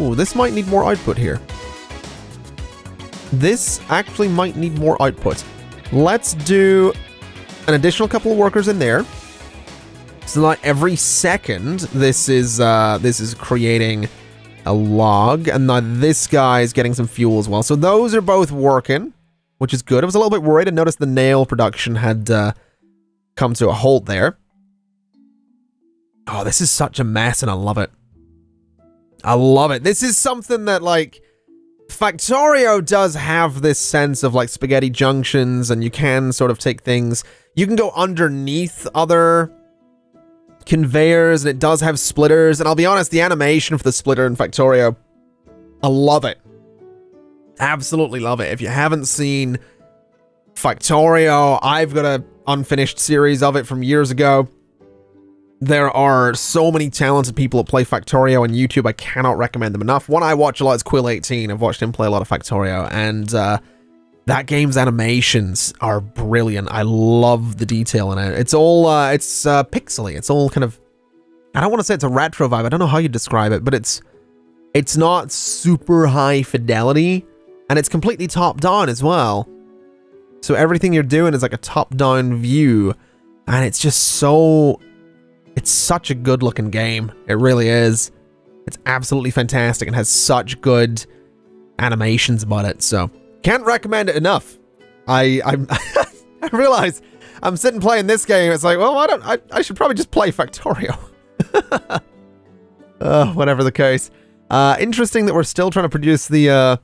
Ooh, this might need more output here. This actually might need more output. Let's do an additional couple of workers in there. So like every second, this is uh, this is creating a log, and now this guy is getting some fuel as well. So those are both working, which is good. I was a little bit worried. I noticed the nail production had uh, come to a halt there. Oh, this is such a mess, and I love it. I love it. This is something that like Factorio does have this sense of like spaghetti junctions, and you can sort of take things. You can go underneath other conveyors, and it does have splitters. And I'll be honest, the animation for the splitter in Factorio, I love it. Absolutely love it. If you haven't seen Factorio, I've got a unfinished series of it from years ago. There are so many talented people that play Factorio on YouTube. I cannot recommend them enough. One I watch a lot is Quill18. I've watched him play a lot of Factorio, and uh, that game's animations are brilliant. I love the detail in it. It's all, uh, it's uh, pixely. It's all kind of, I don't want to say it's a retro vibe. I don't know how you describe it, but it's, it's not super high fidelity, and it's completely top down as well. So everything you're doing is like a top down view, and it's just so it's such a good looking game. It really is. It's absolutely fantastic and has such good animations about it. So can't recommend it enough. I I, I realize I'm sitting playing this game. It's like, well, why don't I? I should probably just play Factorio. uh, whatever the case. Uh, interesting that we're still trying to produce the uh,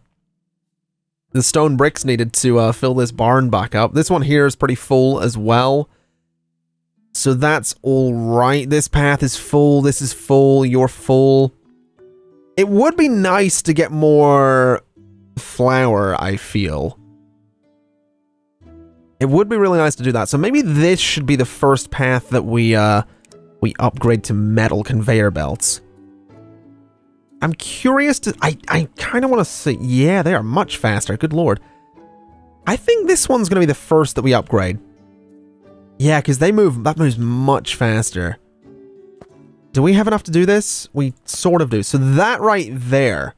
the stone bricks needed to uh, fill this barn back up. This one here is pretty full as well. So that's all right. This path is full. This is full. You're full. It would be nice to get more flour, I feel. It would be really nice to do that. So maybe this should be the first path that we uh we upgrade to metal conveyor belts. I'm curious to I I kind of want to see. Yeah, they are much faster. Good lord. I think this one's going to be the first that we upgrade. Yeah, because they move, that moves much faster. Do we have enough to do this? We sort of do. So that right there.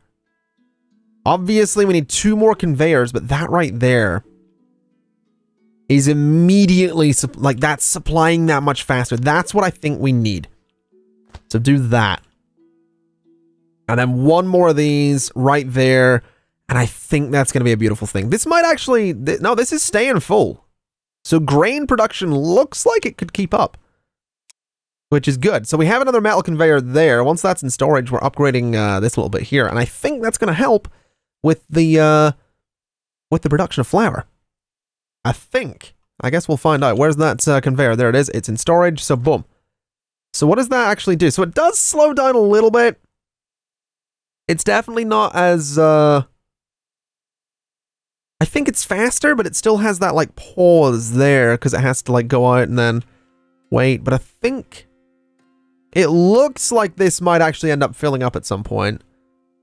Obviously, we need two more conveyors, but that right there is immediately, like, that's supplying that much faster. That's what I think we need. So do that. And then one more of these right there. And I think that's going to be a beautiful thing. This might actually, th no, this is staying full. So grain production looks like it could keep up, which is good. So we have another metal conveyor there. Once that's in storage, we're upgrading uh, this little bit here, and I think that's going to help with the uh, with the production of flour. I think. I guess we'll find out. Where's that uh, conveyor? There it is. It's in storage. So boom. So what does that actually do? So it does slow down a little bit. It's definitely not as uh, I think it's faster, but it still has that like pause there because it has to like go out and then wait. But I think it looks like this might actually end up filling up at some point.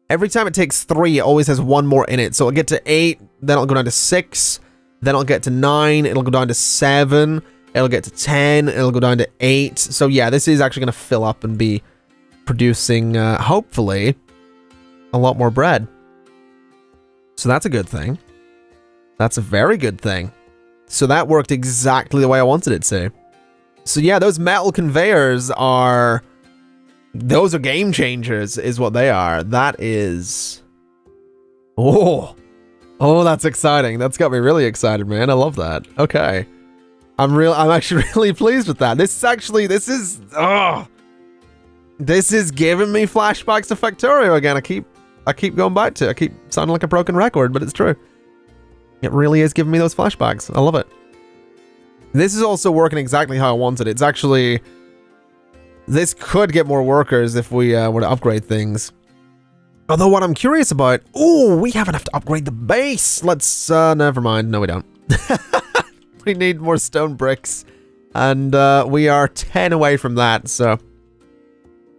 Every time it takes three, it always has one more in it. So I'll get to eight, then I'll go down to six, then I'll get to nine, it'll go down to seven, it'll get to 10, it'll go down to eight. So yeah, this is actually going to fill up and be producing, uh, hopefully, a lot more bread. So that's a good thing. That's a very good thing. So that worked exactly the way I wanted it to. So yeah, those metal conveyors are... Those are game changers, is what they are. That is... Oh! Oh, that's exciting. That's got me really excited, man. I love that. Okay. I'm real. I'm actually really pleased with that. This is actually, this is, oh, this is giving me flashbacks to Factorio again. I keep, I keep going back to. It. I keep sounding like a broken record, but it's true. It really is giving me those flashbacks. I love it. This is also working exactly how I wanted. It's actually... This could get more workers if we uh, were to upgrade things. Although what I'm curious about... Oh, we have enough to upgrade the base! Let's... Uh, never mind. No, we don't. we need more stone bricks. And uh, we are 10 away from that, so...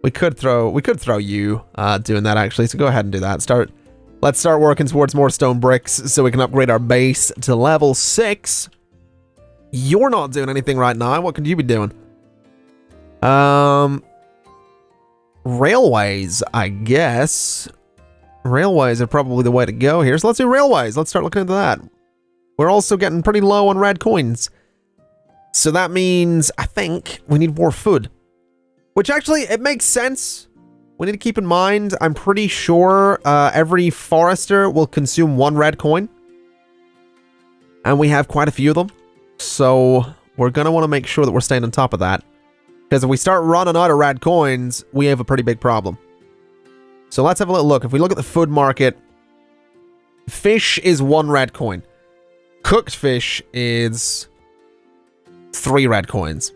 We could throw... We could throw you uh, doing that, actually. So go ahead and do that. Start Let's start working towards more stone bricks so we can upgrade our base to level 6. You're not doing anything right now. What could you be doing? Um, railways, I guess. railways are probably the way to go here. So let's do railways. Let's start looking into that. We're also getting pretty low on red coins. So that means, I think, we need more food. Which actually, it makes sense. We need to keep in mind, I'm pretty sure uh, every forester will consume one red coin. And we have quite a few of them. So we're going to want to make sure that we're staying on top of that. Because if we start running out of red coins, we have a pretty big problem. So let's have a little look. If we look at the food market, fish is one red coin. Cooked fish is three red coins.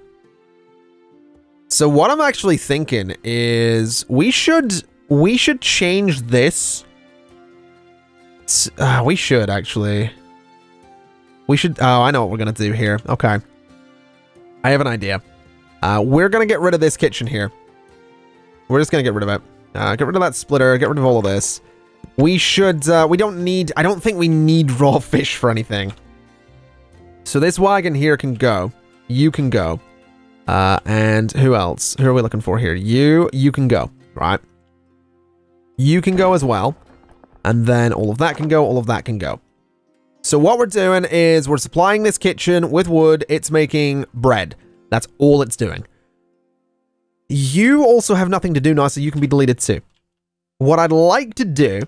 So what I'm actually thinking is we should we should change this. Uh, we should actually. We should. Oh, I know what we're gonna do here. Okay. I have an idea. Uh, we're gonna get rid of this kitchen here. We're just gonna get rid of it. Uh, get rid of that splitter. Get rid of all of this. We should. Uh, we don't need. I don't think we need raw fish for anything. So this wagon here can go. You can go. Uh, and who else? Who are we looking for here? You, you can go, right? You can go as well. And then all of that can go, all of that can go. So what we're doing is we're supplying this kitchen with wood. It's making bread. That's all it's doing. You also have nothing to do now, so you can be deleted too. What I'd like to do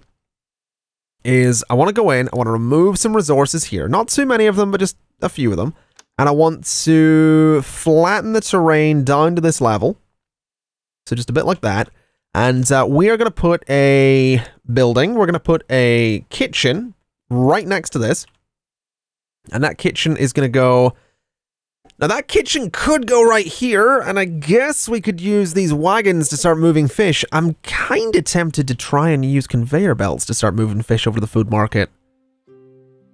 is I want to go in, I want to remove some resources here. Not too many of them, but just a few of them. And I want to flatten the terrain down to this level. So just a bit like that. And uh, we are going to put a building. We're going to put a kitchen right next to this. And that kitchen is going to go... Now that kitchen could go right here, and I guess we could use these wagons to start moving fish. I'm kind of tempted to try and use conveyor belts to start moving fish over to the food market.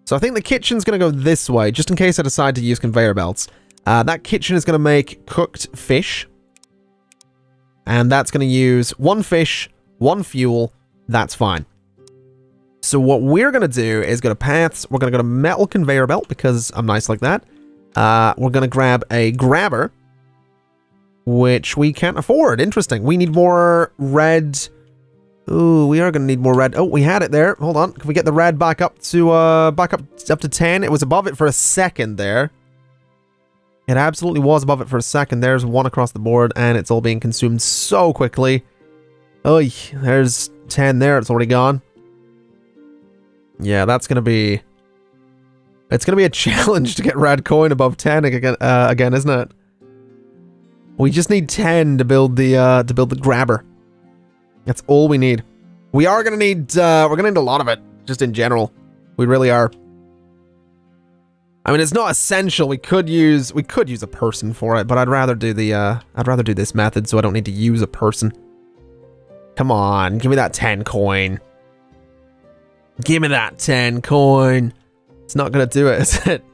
So I think the kitchen's going to go this way, just in case I decide to use conveyor belts. Uh, that kitchen is going to make cooked fish. And that's going to use one fish, one fuel. That's fine. So what we're going to do is go to paths. We're going to go to metal conveyor belt because I'm nice like that. Uh, we're going to grab a grabber, which we can't afford. Interesting. We need more red Ooh, we are going to need more red. Oh, we had it there. Hold on. Can we get the red back up to, uh, back up, up to 10? It was above it for a second there. It absolutely was above it for a second. There's one across the board, and it's all being consumed so quickly. Oh, there's 10 there. It's already gone. Yeah, that's going to be... It's going to be a challenge to get red coin above 10 again, uh, again, isn't it? We just need 10 to build the, uh, to build the grabber. That's all we need. We are going to need, uh, we're going to need a lot of it, just in general. We really are. I mean, it's not essential. We could use, we could use a person for it, but I'd rather do the, uh, I'd rather do this method so I don't need to use a person. Come on, give me that 10 coin. Give me that 10 coin. It's not going to do it, is it?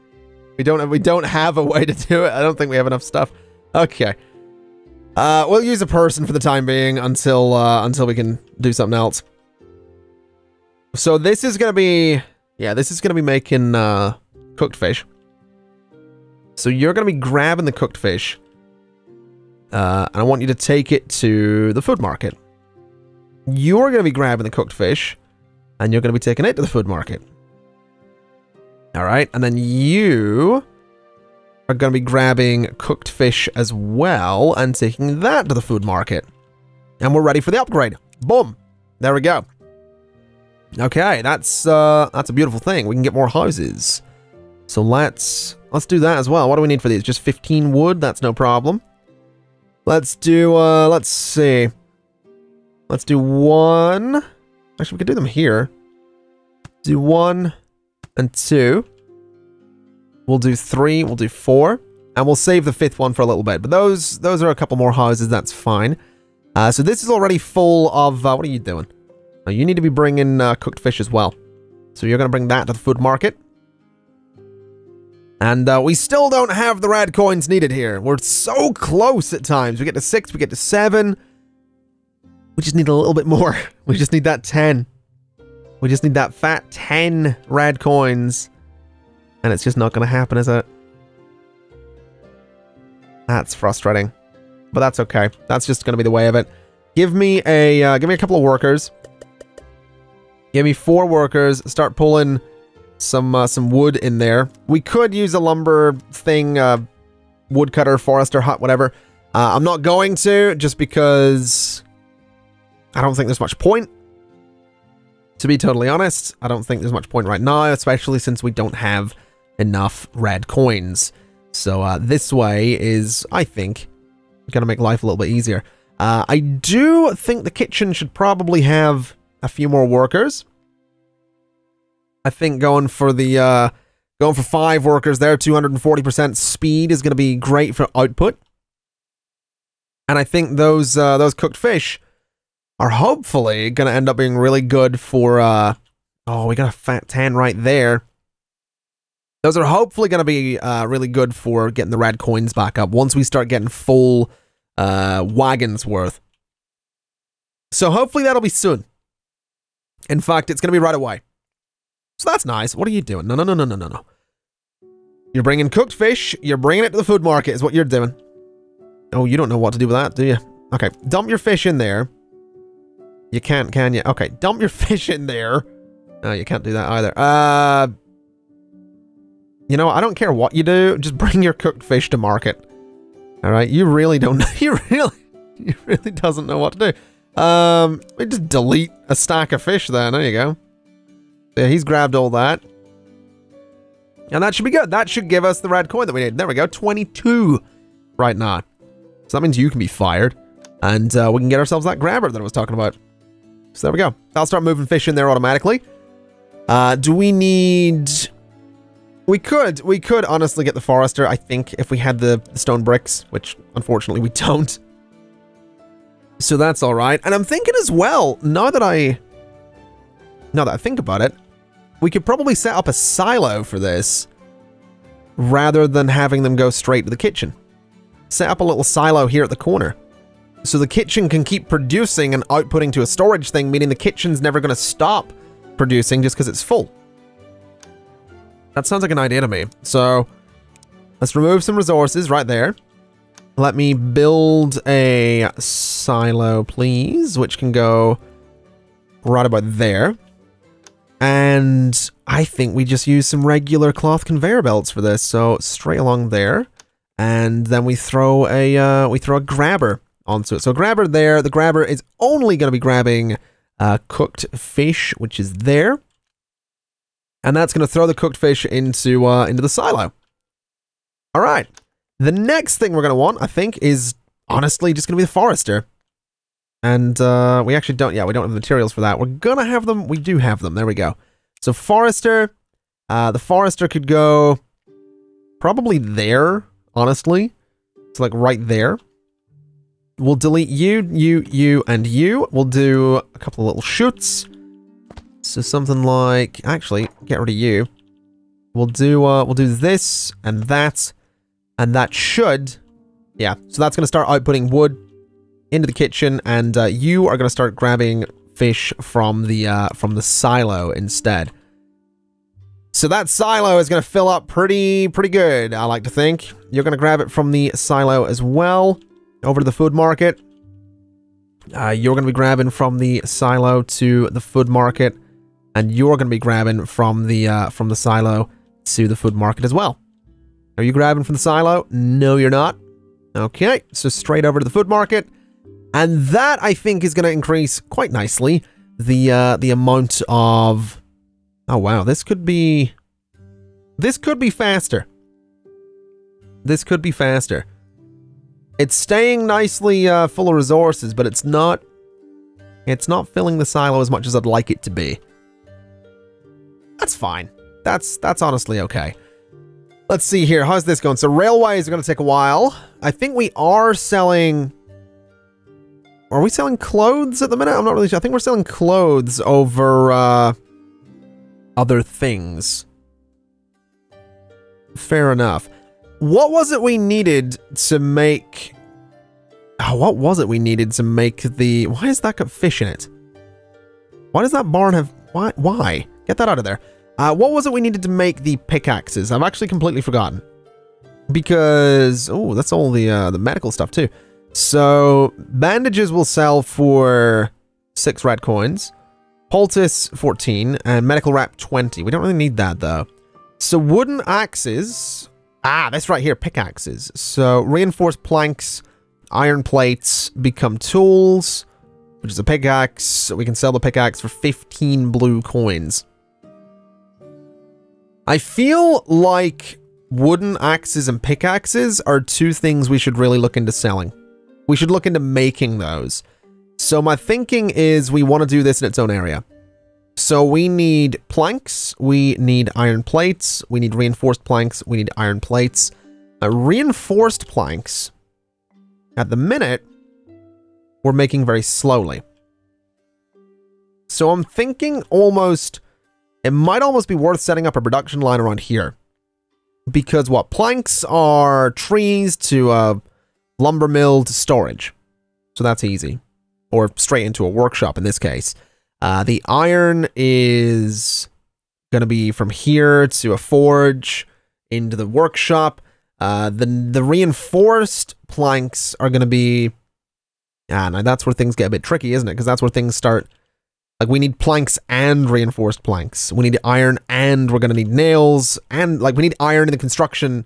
We don't we don't have a way to do it. I don't think we have enough stuff. Okay. Uh, we'll use a person for the time being until uh, until we can do something else. So this is gonna be, yeah, this is gonna be making uh, cooked fish. So you're gonna be grabbing the cooked fish, uh, and I want you to take it to the food market. You're gonna be grabbing the cooked fish, and you're gonna be taking it to the food market. All right, and then you are going to be grabbing cooked fish as well and taking that to the food market. And we're ready for the upgrade. Boom. There we go. Okay, that's uh, that's a beautiful thing. We can get more houses. So let's let's do that as well. What do we need for these? Just 15 wood. That's no problem. Let's do uh, let's see. Let's do one. Actually, we could do them here. Do one and two. We'll do three, we'll do four, and we'll save the fifth one for a little bit. But those those are a couple more houses, that's fine. Uh, so this is already full of, uh, what are you doing? Uh, you need to be bringing uh, cooked fish as well. So you're going to bring that to the food market. And uh, we still don't have the red coins needed here. We're so close at times. We get to six, we get to seven. We just need a little bit more. We just need that 10. We just need that fat 10 red coins. And it's just not going to happen, is it? That's frustrating. But that's okay. That's just going to be the way of it. Give me a uh, give me a couple of workers. Give me four workers. Start pulling some uh, some wood in there. We could use a lumber thing, uh, woodcutter, forester, hut, whatever. Uh, I'm not going to, just because I don't think there's much point. To be totally honest, I don't think there's much point right now, especially since we don't have enough red coins. So uh, this way is, I think, going to make life a little bit easier. Uh, I do think the kitchen should probably have a few more workers. I think going for the uh, going for five workers there, 240% speed is going to be great for output. And I think those uh, those cooked fish are hopefully going to end up being really good for. Uh, oh, we got a fat tan right there. Those are hopefully going to be uh, really good for getting the red coins back up once we start getting full uh, wagons worth. So hopefully that'll be soon. In fact, it's going to be right away. So that's nice. What are you doing? No, no, no, no, no, no, no. You're bringing cooked fish. You're bringing it to the food market is what you're doing. Oh, you don't know what to do with that, do you? Okay, dump your fish in there. You can't, can you? Okay, dump your fish in there. No, you can't do that either. Uh, you know, I don't care what you do. Just bring your cooked fish to market. All right, you really don't know. You really, you really doesn't know what to do. Um, we just delete a stack of fish there. There you go. Yeah, he's grabbed all that. And that should be good. That should give us the red coin that we need. There we go. 22 right now. So that means you can be fired. And uh, we can get ourselves that grabber that I was talking about. So there we go. I'll start moving fish in there automatically. Uh, do we need... We could. We could honestly get the forester, I think, if we had the, the stone bricks, which unfortunately we don't. So that's alright. And I'm thinking as well, now that I... Now that I think about it, we could probably set up a silo for this rather than having them go straight to the kitchen. Set up a little silo here at the corner. So the kitchen can keep producing and outputting to a storage thing, meaning the kitchen's never going to stop producing just because it's full. That sounds like an idea to me. So let's remove some resources right there. Let me build a silo, please, which can go right about there. And I think we just use some regular cloth conveyor belts for this. So straight along there. And then we throw a uh, we throw a grabber onto it. So grabber there. The grabber is only going to be grabbing uh, cooked fish, which is there. And that's going to throw the cooked fish into uh, into the silo. All right. The next thing we're going to want, I think, is honestly just going to be the forester. And uh, we actually don't, yeah, we don't have the materials for that. We're going to have them. We do have them. There we go. So Forester, uh, the Forester could go probably there, honestly. So like right there. We'll delete you, you, you, and you. We'll do a couple of little chutes. So something like, actually, get rid of you. We'll do, uh, we'll do this and that, and that should, yeah. So that's going to start outputting wood into the kitchen, and uh, you are going to start grabbing fish from the uh, from the silo instead. So that silo is going to fill up pretty pretty good, I like to think. You're going to grab it from the silo as well, over to the food market. Uh, you're going to be grabbing from the silo to the food market, and you're going to be grabbing from the uh, from the silo to the food market as well. Are you grabbing from the silo? No, you're not. Okay, so straight over to the food market. And that, I think, is going to increase quite nicely the uh, the amount of... Oh, wow. This could be... This could be faster. This could be faster. It's staying nicely uh, full of resources, but it's not... It's not filling the silo as much as I'd like it to be. That's fine. That's that's honestly okay. Let's see here. How's this going? So railways are going to take a while. I think we are selling are we selling clothes at the minute? I'm not really sure. I think we're selling clothes over uh, other things. Fair enough. What was it we needed to make... Oh, what was it we needed to make the... Why has that got fish in it? Why does that barn have... Why? Why? Get that out of there. Uh, what was it we needed to make the pickaxes? I've actually completely forgotten. Because... Oh, that's all the, uh, the medical stuff too. So bandages will sell for six red coins. Poultice 14 and medical wrap 20. We don't really need that though. So wooden axes. Ah, that's right here, pickaxes. So reinforced planks, iron plates become tools, which is a pickaxe. We can sell the pickaxe for 15 blue coins. I feel like wooden axes and pickaxes are two things we should really look into selling. We should look into making those. So my thinking is we want to do this in its own area. So we need planks, we need iron plates, we need reinforced planks, we need iron plates. Uh, reinforced planks, at the minute, we're making very slowly. So I'm thinking almost, it might almost be worth setting up a production line around here. Because what, planks are trees to a lumber mill to storage. So that's easy. Or straight into a workshop in this case. Uh, the iron is going to be from here to a forge into the workshop. Uh, the the reinforced planks are going to be, yeah, now that's where things get a bit tricky, isn't it? Because that's where things start. Like we need planks and reinforced planks. We need iron and we're going to need nails and like we need iron in the construction.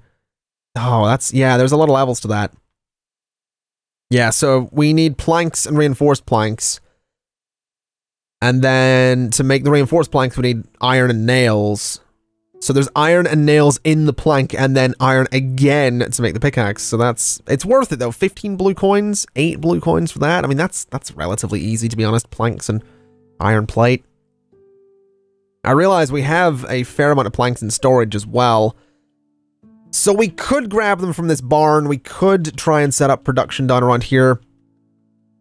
Oh, that's yeah. There's a lot of levels to that. Yeah, so we need planks and reinforced planks. And then to make the reinforced planks, we need iron and nails. So there's iron and nails in the plank and then iron again to make the pickaxe. So that's, it's worth it though. 15 blue coins, 8 blue coins for that. I mean, that's, that's relatively easy to be honest. Planks and iron plate. I realize we have a fair amount of planks in storage as well. So we could grab them from this barn. We could try and set up production down around here.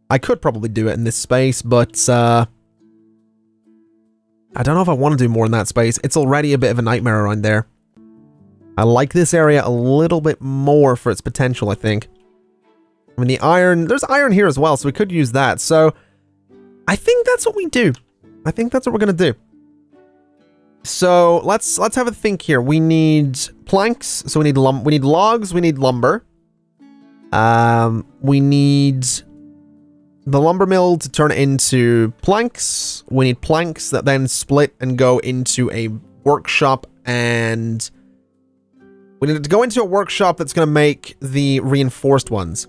I could probably do it in this space, but uh, I don't know if I want to do more in that space. It's already a bit of a nightmare around there. I like this area a little bit more for its potential, I think. I mean, the iron... There's iron here as well, so we could use that. So, I think that's what we do. I think that's what we're going to do. So, let's let's have a think here. We need planks, so we need lum we need logs, we need lumber. Um, we need the lumber mill to turn it into planks. We need planks that then split and go into a workshop and we need to go into a workshop that's going to make the reinforced ones.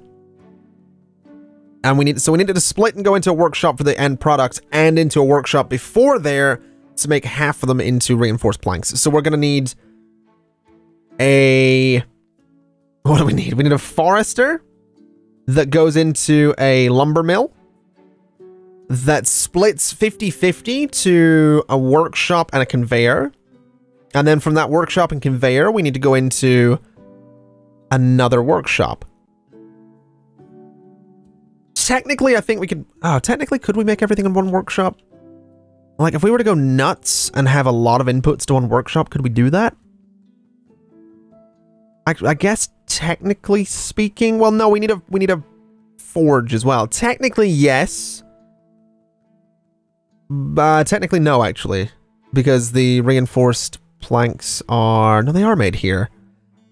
And we need so we needed to split and go into a workshop for the end product and into a workshop before there to make half of them into reinforced planks. So we're going to need a what do we need? We need a forester that goes into a lumber mill that splits 50-50 to a workshop and a conveyor. And then from that workshop and conveyor, we need to go into another workshop. Technically, I think we could... Oh, technically, could we make everything in one workshop? Like, if we were to go nuts and have a lot of inputs to one workshop, could we do that? I, I guess technically speaking, well, no, we need a we need a forge as well. Technically, yes. But technically, no, actually, because the reinforced planks are no, they are made here.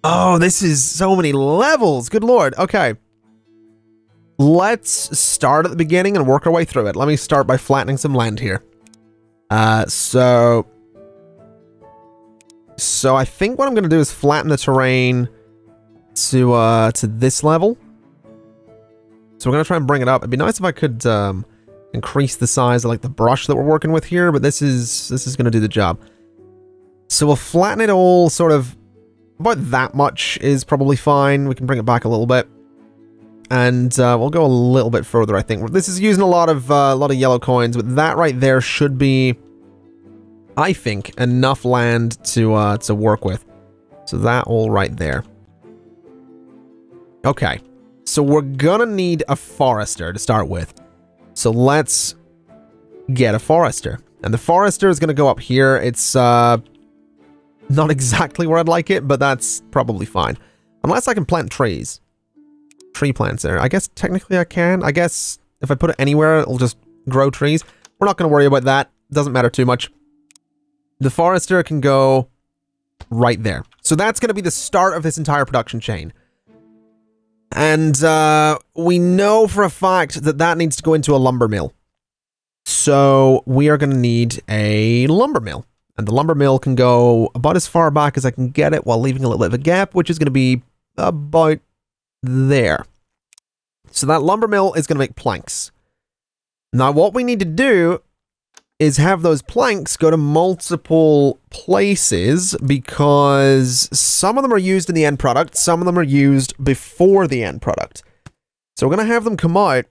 Oh, this is so many levels. Good lord. Okay. Let's start at the beginning and work our way through it. Let me start by flattening some land here. Uh, so so I think what I'm going to do is flatten the terrain to uh, to this level. So we're going to try and bring it up. It'd be nice if I could um, increase the size of like the brush that we're working with here, but this is this is going to do the job. So we'll flatten it all sort of about that much is probably fine. We can bring it back a little bit. And uh, we'll go a little bit further, I think. This is using a lot of uh, a lot of yellow coins, but that right there should be I think, enough land to, uh, to work with. So that all right there. Okay. So we're gonna need a forester to start with. So let's get a forester. And the forester is gonna go up here. It's, uh, not exactly where I'd like it, but that's probably fine. Unless I can plant trees. Tree plants there. I guess technically I can. I guess if I put it anywhere, it'll just grow trees. We're not going to worry about that. Doesn't matter too much the forester can go right there. So that's going to be the start of this entire production chain. And uh, we know for a fact that that needs to go into a lumber mill. So we are going to need a lumber mill. And the lumber mill can go about as far back as I can get it while leaving a little bit of a gap, which is going to be about there. So that lumber mill is going to make planks. Now what we need to do is have those planks go to multiple places because some of them are used in the end product, some of them are used before the end product. So we're going to have them come out,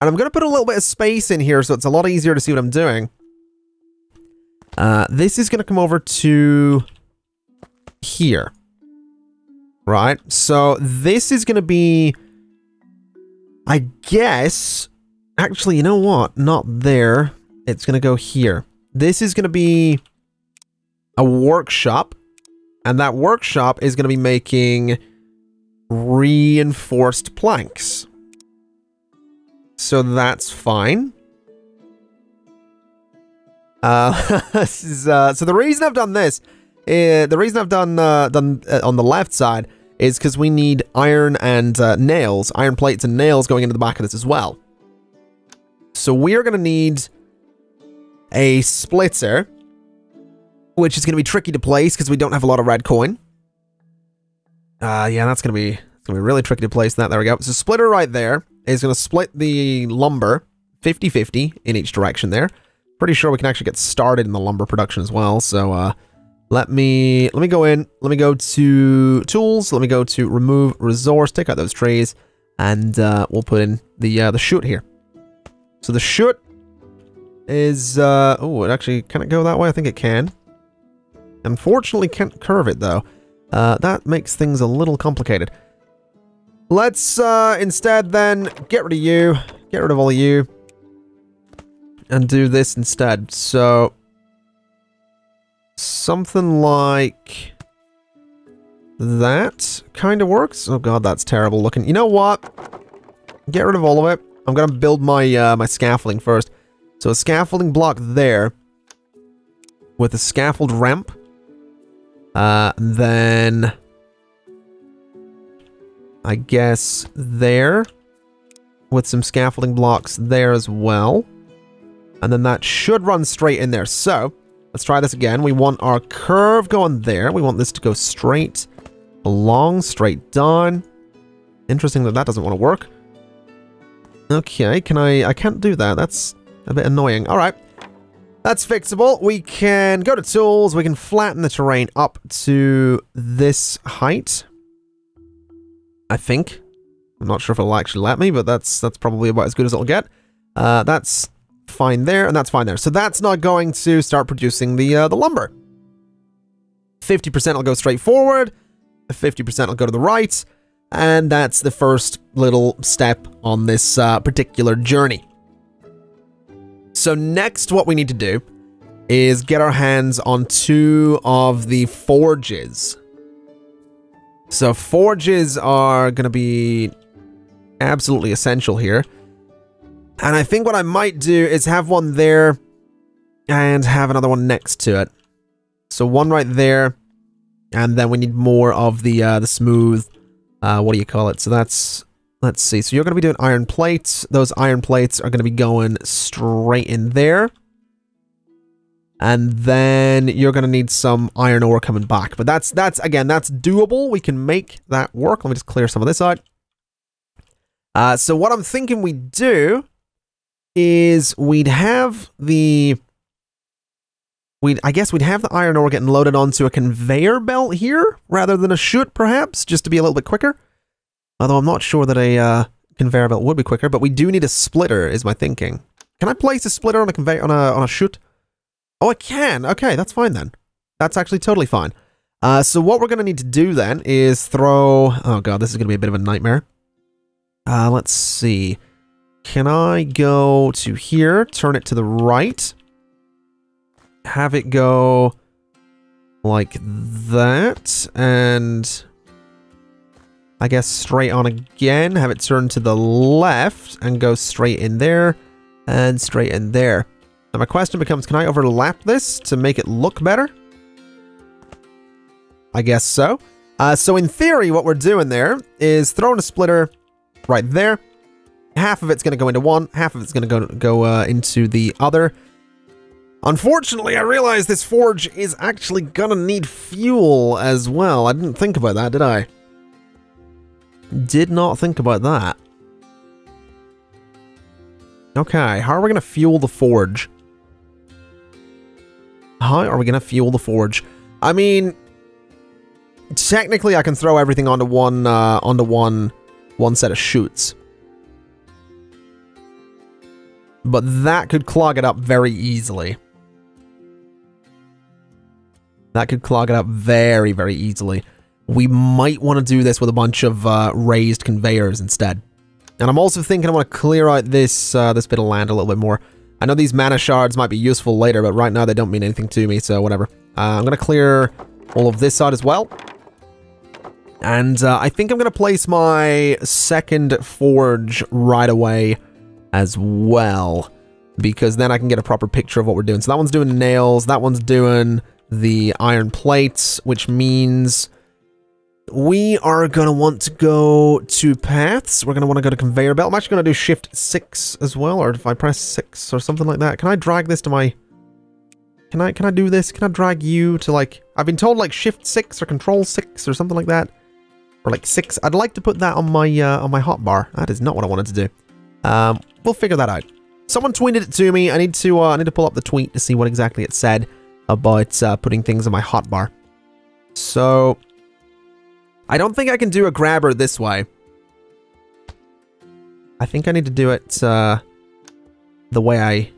and I'm going to put a little bit of space in here so it's a lot easier to see what I'm doing. Uh, this is going to come over to here. Right? So this is going to be, I guess, actually, you know what? Not there. It's going to go here. This is going to be a workshop. And that workshop is going to be making reinforced planks. So that's fine. Uh, is, uh, so the reason I've done this, uh, the reason I've done uh, done uh, on the left side is because we need iron and uh, nails, iron plates and nails going into the back of this as well. So we are going to need a splitter, which is going to be tricky to place because we don't have a lot of red coin. Uh, yeah, that's going to be it's going to be really tricky to place that. There we go. So splitter right there is going to split the lumber 50-50 in each direction there. Pretty sure we can actually get started in the lumber production as well. So uh, let me let me go in. Let me go to tools. Let me go to remove resource. Take out those trees, and uh, we'll put in the uh, the chute here. So the chute is, uh, oh, it actually, can it go that way? I think it can. Unfortunately, can't curve it, though. Uh, that makes things a little complicated. Let's, uh, instead then, get rid of you, get rid of all of you, and do this instead. So, something like that kind of works. Oh god, that's terrible looking. You know what? Get rid of all of it. I'm gonna build my, uh, my scaffolding first. So a scaffolding block there with a scaffold ramp. Uh, then I guess there with some scaffolding blocks there as well. And then that should run straight in there. So let's try this again. We want our curve going there. We want this to go straight along, straight down. Interesting that that doesn't want to work. Okay, can I... I can't do that. That's a bit annoying. All right. That's fixable. We can go to tools. We can flatten the terrain up to this height. I think. I'm not sure if it'll actually let me, but that's that's probably about as good as it'll get. Uh, that's fine there, and that's fine there. So that's not going to start producing the uh, the lumber. 50% will go straight forward. 50% will go to the right. And that's the first little step on this uh, particular journey. So next what we need to do is get our hands on two of the forges. So forges are going to be absolutely essential here. And I think what I might do is have one there and have another one next to it. So one right there, and then we need more of the uh, the smooth, uh, what do you call it? So that's Let's see. So you're going to be doing iron plates. Those iron plates are going to be going straight in there. And then you're going to need some iron ore coming back. But that's, that's again, that's doable. We can make that work. Let me just clear some of this out. Uh, so what I'm thinking we do is we'd have the... We'd, I guess we'd have the iron ore getting loaded onto a conveyor belt here, rather than a chute, perhaps, just to be a little bit quicker. Although I'm not sure that a uh, conveyor belt would be quicker, but we do need a splitter, is my thinking. Can I place a splitter on a conveyor on a on a chute? Oh, I can. Okay, that's fine then. That's actually totally fine. Uh, so what we're going to need to do then is throw... Oh god, this is going to be a bit of a nightmare. Uh, let's see. Can I go to here, turn it to the right, have it go like that, and I guess straight on again, have it turn to the left and go straight in there and straight in there. Now my question becomes, can I overlap this to make it look better? I guess so. Uh, so in theory, what we're doing there is throwing a splitter right there. Half of it's going to go into one, half of it's going to go go uh, into the other. Unfortunately, I realize this forge is actually going to need fuel as well. I didn't think about that, did I? Did not think about that. Okay, how are we going to fuel the forge? How are we going to fuel the forge? I mean, technically I can throw everything onto one, uh, onto one, one set of chutes. But that could clog it up very easily. That could clog it up very, very easily. We might want to do this with a bunch of uh, raised conveyors instead. And I'm also thinking I want to clear out this uh, this bit of land a little bit more. I know these mana shards might be useful later, but right now they don't mean anything to me, so whatever. Uh, I'm going to clear all of this out as well. And uh, I think I'm going to place my second forge right away as well. Because then I can get a proper picture of what we're doing. So that one's doing nails, that one's doing the iron plates, which means we are going to want to go to paths. We're going to want to go to conveyor belt. I'm actually going to do shift 6 as well, or if I press 6 or something like that. Can I drag this to my... Can I, can I do this? Can I drag you to like... I've been told like shift 6 or control 6 or something like that. Or like 6. I'd like to put that on my uh, on my hotbar. That is not what I wanted to do. Um, we'll figure that out. Someone tweeted it to me. I need to uh, I need to pull up the tweet to see what exactly it said about uh, putting things in my hotbar. So I don't think I can do a grabber this way. I think I need to do it uh, the way I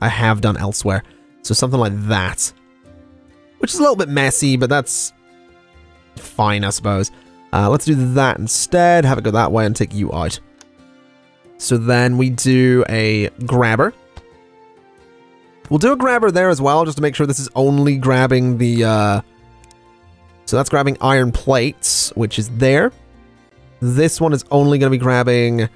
I have done elsewhere. So something like that. Which is a little bit messy, but that's fine, I suppose. Uh, let's do that instead. Have it go that way and take you out. So then we do a grabber. We'll do a grabber there as well, just to make sure this is only grabbing the, uh... So that's grabbing iron plates, which is there. This one is only going to be grabbing,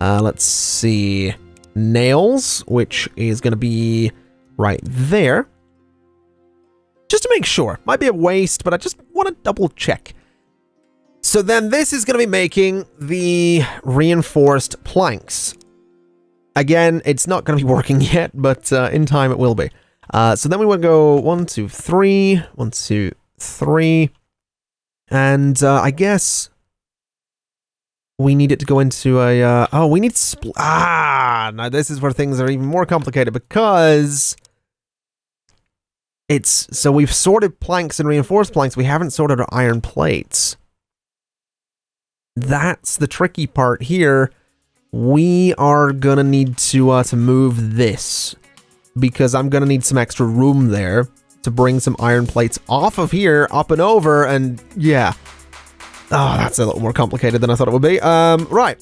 uh, let's see, nails, which is going to be right there. Just to make sure. Might be a waste, but I just want to double check. So then this is going to be making the reinforced planks. Again, it's not going to be working yet, but uh, in time it will be. Uh, so then we want to go one, two, three, one, two, three. And uh, I guess we need it to go into a, uh, oh, we need, spl ah, now this is where things are even more complicated because it's, so we've sorted planks and reinforced planks, we haven't sorted our iron plates. That's the tricky part here we are gonna need to uh, to move this because I'm gonna need some extra room there to bring some iron plates off of here, up and over, and yeah. Oh, that's a little more complicated than I thought it would be. Um, right.